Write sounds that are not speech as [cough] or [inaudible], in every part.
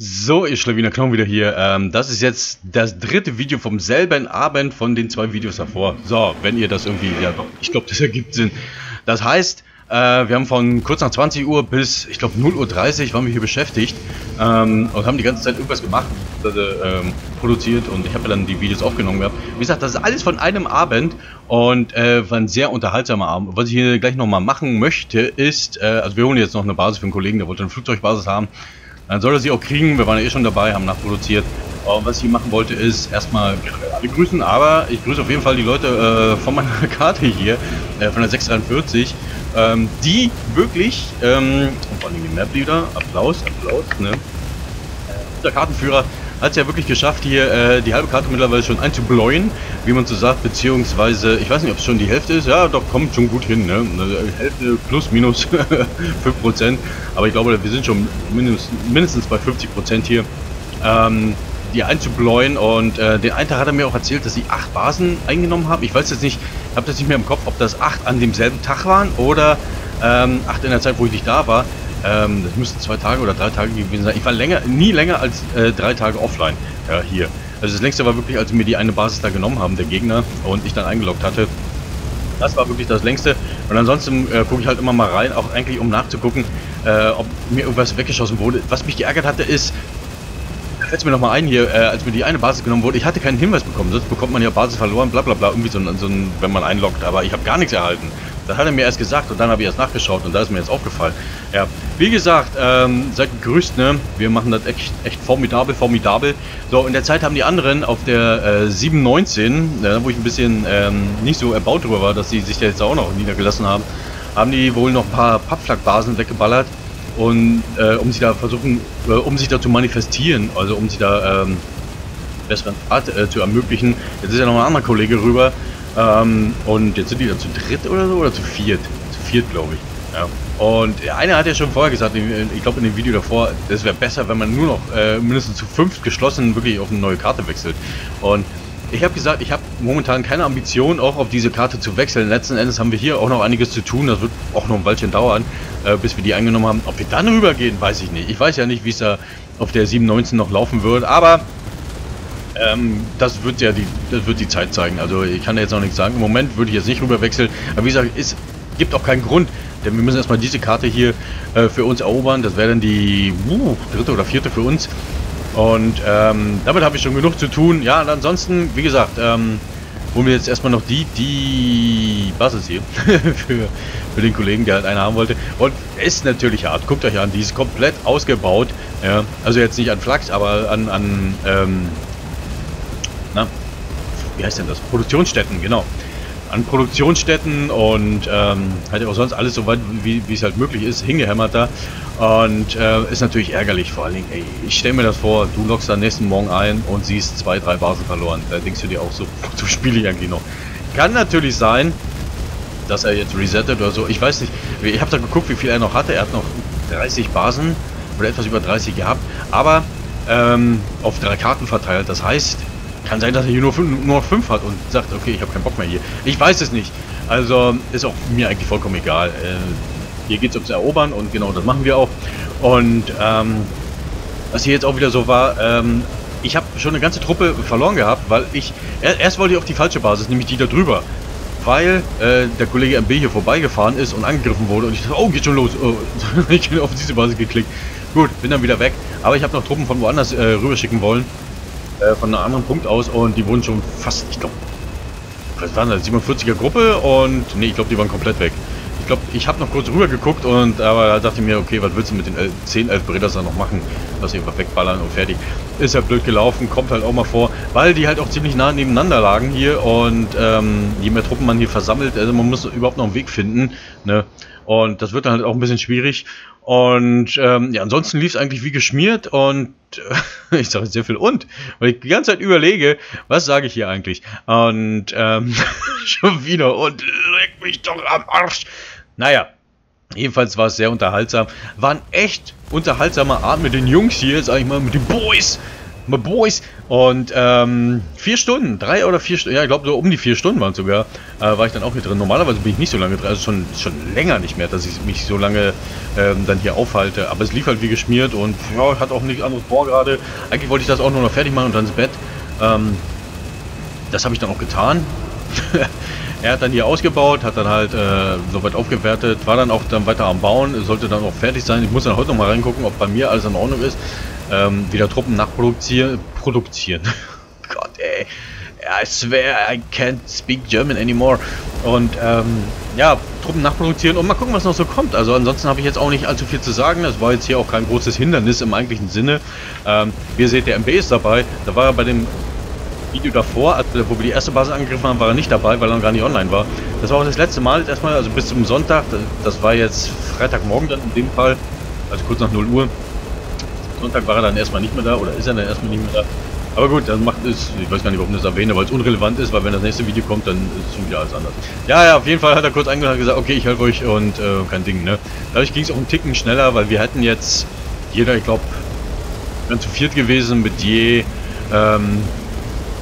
So, ihr Schlawiner Knochen wieder hier. Ähm, das ist jetzt das dritte Video vom selben Abend von den zwei Videos davor. So, wenn ihr das irgendwie, ja doch, ich glaube, das ergibt Sinn. Das heißt, äh, wir haben von kurz nach 20 Uhr bis, ich glaube, 0.30 Uhr waren wir hier beschäftigt ähm, und haben die ganze Zeit irgendwas gemacht, also, ähm, produziert und ich habe dann die Videos aufgenommen gehabt. Wie gesagt, das ist alles von einem Abend und äh, war ein sehr unterhaltsamer Abend. Was ich hier gleich nochmal machen möchte, ist, äh, also wir holen jetzt noch eine Basis für einen Kollegen, der wollte eine Flugzeugbasis haben. Dann soll er sie auch kriegen. Wir waren ja eh schon dabei, haben nachproduziert. Aber was ich machen wollte, ist erstmal alle grüßen, aber ich grüße auf jeden Fall die Leute äh, von meiner [laughs] Karte hier, äh, von der 643, ähm, die wirklich, ähm, und vor allem die Map wieder, Applaus, Applaus, ne? Der Kartenführer hat es ja wirklich geschafft, hier äh, die halbe Karte mittlerweile schon einzubläuen, wie man so sagt, beziehungsweise, ich weiß nicht, ob es schon die Hälfte ist, ja, doch, kommt schon gut hin, ne? Also, Hälfte plus minus [laughs] 5%, aber ich glaube, wir sind schon mindestens, mindestens bei 50% hier, ähm, die einzubläuen und äh, den einen Tag hat er mir auch erzählt, dass sie acht Basen eingenommen haben. Ich weiß jetzt nicht, ich habe das nicht mehr im Kopf, ob das acht an demselben Tag waren oder ähm, acht in der Zeit, wo ich nicht da war. Ähm, das müssten zwei Tage oder drei Tage gewesen sein. Ich war länger, nie länger als äh, drei Tage offline ja, hier. Also das längste war wirklich, als wir die eine Basis da genommen haben, der Gegner, und ich dann eingeloggt hatte. Das war wirklich das längste. Und ansonsten äh, gucke ich halt immer mal rein, auch eigentlich um nachzugucken, äh, ob mir irgendwas weggeschossen wurde. Was mich geärgert hatte, ist, fällt mir nochmal ein hier, äh, als mir die eine Basis genommen wurde, ich hatte keinen Hinweis bekommen. Sonst bekommt man ja Basis verloren, bla bla bla, irgendwie so ein, so ein wenn man einloggt. Aber ich habe gar nichts erhalten. Das hat er mir erst gesagt und dann habe ich erst nachgeschaut und da ist mir jetzt aufgefallen. Ja, wie gesagt, ähm, seid gegrüßt, ne? Wir machen das echt, echt formidabel, formidabel. So, in der Zeit haben die anderen auf der äh, 719, äh, wo ich ein bisschen ähm, nicht so erbaut drüber war, dass sie sich da jetzt auch noch niedergelassen haben, haben die wohl noch ein paar Pappflakbasen weggeballert und äh, um sie da versuchen, äh, um sich da zu manifestieren, also um sie da ähm, besseren Fahrt äh, zu ermöglichen. Jetzt ist ja noch ein anderer Kollege rüber, ähm, und jetzt sind die da zu dritt oder so, oder zu viert? Zu viert, glaube ich. Ja. Und einer hat ja schon vorher gesagt, ich glaube in dem Video davor, es wäre besser, wenn man nur noch äh, mindestens zu fünft geschlossen wirklich auf eine neue Karte wechselt. Und ich habe gesagt, ich habe momentan keine Ambition, auch auf diese Karte zu wechseln. Letzten Endes haben wir hier auch noch einiges zu tun. Das wird auch noch ein Weilchen dauern, äh, bis wir die eingenommen haben. Ob wir dann rübergehen, weiß ich nicht. Ich weiß ja nicht, wie es da auf der 719 noch laufen wird. Aber ähm, das wird ja die, das wird die Zeit zeigen. Also ich kann da jetzt noch nichts sagen. Im Moment würde ich jetzt nicht rüber wechseln. Aber wie gesagt, es gibt auch keinen Grund. Denn wir müssen erstmal diese Karte hier äh, für uns erobern. Das wäre dann die uh, dritte oder vierte für uns. Und ähm, damit habe ich schon genug zu tun. Ja, und ansonsten, wie gesagt, ähm, holen wir jetzt erstmal noch die, die Basis hier [laughs] für, für den Kollegen, der halt eine haben wollte. Und ist natürlich hart. Guckt euch an, die ist komplett ausgebaut. Ja, also jetzt nicht an Flachs, aber an, an ähm, na, wie heißt denn das? Produktionsstätten, genau. An Produktionsstätten und ähm, ja auch sonst alles so weit, wie, es halt möglich ist, hingehämmert da. Und äh, ist natürlich ärgerlich vor allen Dingen, ey, ich stelle mir das vor, du lockst am nächsten Morgen ein und siehst zwei, drei Basen verloren. Da denkst du dir auch so, [laughs] so spiele ich eigentlich noch. Kann natürlich sein, dass er jetzt resettet oder so. Ich weiß nicht. Ich habe da geguckt, wie viel er noch hatte. Er hat noch 30 Basen oder etwas über 30 gehabt. Aber ähm, auf drei Karten verteilt. Das heißt, kann sein, dass er hier nur 5 nur fünf hat und sagt, okay, ich habe keinen Bock mehr hier. Ich weiß es nicht. Also ist auch mir eigentlich vollkommen egal. Äh, hier geht es ums Erobern und genau das machen wir auch. Und ähm, was hier jetzt auch wieder so war, ähm, ich habe schon eine ganze Truppe verloren gehabt, weil ich, erst wollte ich auf die falsche Basis, nämlich die da drüber. Weil äh, der Kollege MB hier vorbeigefahren ist und angegriffen wurde und ich dachte, oh, geht schon los. Oh, [laughs] ich bin auf diese Basis geklickt. Gut, bin dann wieder weg. Aber ich habe noch Truppen von woanders äh, rüberschicken wollen äh, von einem anderen Punkt aus und die wurden schon fast, ich glaube, was waren das, 47er Gruppe und nee, ich glaube, die waren komplett weg. Ich glaube, ich habe noch kurz rüber geguckt und aber da dachte ich mir, okay, was willst du mit den 10, 11 Bretters da noch machen? Lass sie einfach wegballern und fertig. Ist ja blöd gelaufen, kommt halt auch mal vor, weil die halt auch ziemlich nah nebeneinander lagen hier und ähm, je mehr Truppen man hier versammelt, also man muss überhaupt noch einen Weg finden, ne? Und das wird dann halt auch ein bisschen schwierig. Und ähm, ja, ansonsten lief es eigentlich wie geschmiert und äh, [laughs] ich sage sehr viel und, weil ich die ganze Zeit überlege, was sage ich hier eigentlich? Und ähm, [laughs] schon wieder und leck mich doch am Arsch. Naja, jedenfalls war es sehr unterhaltsam. War ein echt unterhaltsamer Abend mit den Jungs hier, sag ich mal, mit den Boys. My boys. Und ähm, vier Stunden, drei oder vier Stunden, ja, ich glaube so um die vier Stunden waren sogar, äh, war ich dann auch hier drin. Normalerweise bin ich nicht so lange drin, also schon, schon länger nicht mehr, dass ich mich so lange ähm, dann hier aufhalte. Aber es lief halt wie geschmiert und ja, hatte auch nichts anderes vor gerade. Eigentlich wollte ich das auch nur noch fertig machen und dann ins Bett. Ähm, das habe ich dann auch getan. [laughs] er hat dann hier ausgebaut, hat dann halt äh, soweit aufgewertet, war dann auch dann weiter am Bauen, sollte dann auch fertig sein. Ich muss dann heute noch mal reingucken, ob bei mir alles in Ordnung ist. Ähm, wieder Truppen nachproduzieren. Produzieren. [laughs] Gott, ey. I swear I can't speak German anymore. Und ähm, ja, Truppen nachproduzieren und mal gucken, was noch so kommt. Also ansonsten habe ich jetzt auch nicht allzu viel zu sagen. Das war jetzt hier auch kein großes Hindernis im eigentlichen Sinne. Ähm, wie ihr seht, der MB ist dabei. Da war er bei dem Video davor, wo wir die erste Basis angegriffen haben, war er nicht dabei, weil er noch gar nicht online war. Das war auch das letzte Mal erstmal, also bis zum Sonntag. Das war jetzt Freitagmorgen dann in dem Fall, also kurz nach 0 Uhr. Sonntag war er dann erstmal nicht mehr da oder ist er dann erstmal nicht mehr da. Aber gut, dann macht es, ich weiß gar nicht, warum das erwähne, weil es unrelevant ist, weil wenn das nächste Video kommt, dann ist es schon wieder alles anders. Ja, ja, auf jeden Fall hat er kurz eingeladen und gesagt, okay, ich helfe euch und äh, kein Ding, ne. Dadurch ging es auch einen Ticken schneller, weil wir hätten jetzt jeder, ich glaube, dann zu viert gewesen mit je ähm,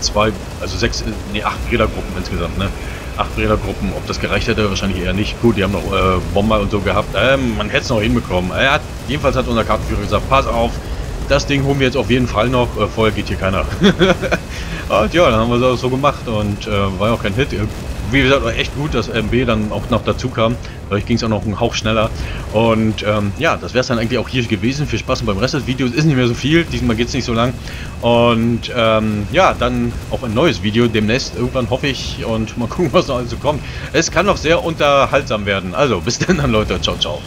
zwei, also sechs, nee, acht Rädergruppen insgesamt, ne. Acht Rädergruppen, ob das gereicht hätte, wahrscheinlich eher nicht. Gut, die haben noch äh, Bomber und so gehabt. Ähm, man hätte es noch hinbekommen. Er hat, jedenfalls hat unser Kartenführer gesagt, pass auf, das Ding holen wir jetzt auf jeden Fall noch. Äh, vorher geht hier keiner. [laughs] und ja, dann haben wir das so gemacht und äh, war auch kein Hit. Wie gesagt, echt gut, dass MB dann auch noch dazu kam. Dadurch ging es auch noch einen Hauch schneller. Und ähm, ja, das wäre es dann eigentlich auch hier gewesen. Viel Spaß beim Rest des Videos. Ist nicht mehr so viel. Diesmal geht es nicht so lang. Und ähm, ja, dann auf ein neues Video demnächst. Irgendwann hoffe ich. Und [laughs] mal gucken, was noch alles so kommt. Es kann noch sehr unterhaltsam werden. Also, bis dann, Leute. Ciao, ciao.